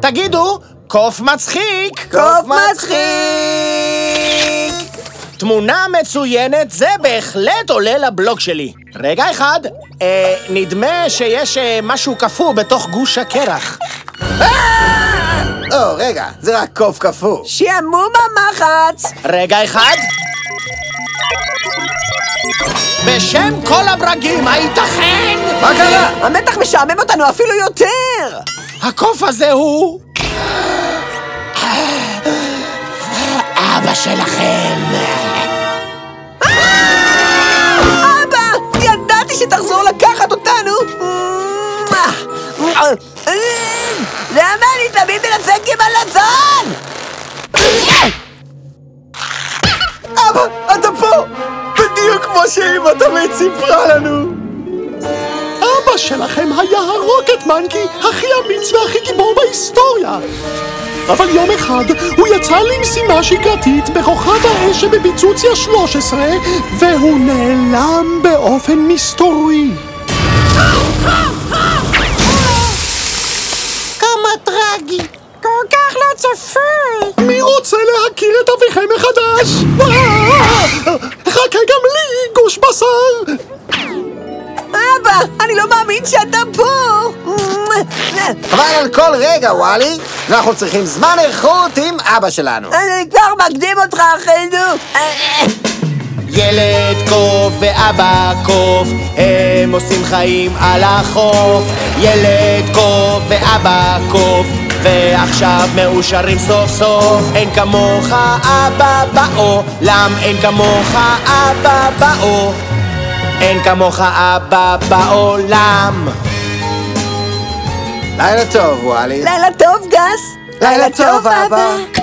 תגידו, קוף מצחיק! קוף מצחיק! תמונה מצוינת, זה בהחלט עולה לבלוג שלי. רגע אחד, אה, נדמה שיש אה, משהו קפוא בתוך גוש הקרח. או, רגע, זה רק קוף קפוא. שעמום המחץ! רגע אחד. בשם כל הברגים, הייתכן? מה קרה? המתח משעמם אותנו אפילו יותר! הקוף הזה הוא... אבא שלכם. אבא! ידעתי שתחזור לקחת אותנו! למה אני תמיד מנסה כמלאזון? אבא, אתה פה! בדיוק כמו שאמא תמיד סיפרה לנו! אבא שלכם היה הרוקט מנקי הכי אמיץ והכי גיבור בהיסטוריה. אבל יום אחד הוא יצא למשימה שגרתית בכוכב האש שבביצוציה 13 והוא נעלם באופן מסתורי. כמה טרגי. כל כך לא צפוי. מי רוצה להכיר את אביכם מחדש? אני לא מאמין שאתה פה! חבל על כל רגע, וואלי! אנחנו צריכים זמן איכות עם אבא שלנו. אני כבר מקדים אותך, אחינו! ילד קוף ואבא קוף, הם עושים חיים על החוף. ילד קוף ואבא קוף, ועכשיו מאושרים סוף סוף. אין כמוך אבא בעולם, אין כמוך אבא באור. אין כמוך אבא בעולם. לילה טוב, וואלי. לילה טוב, גס! לילה טוב, אבא.